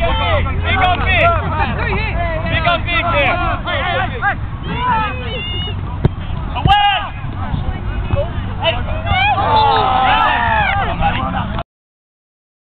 Vem comigo!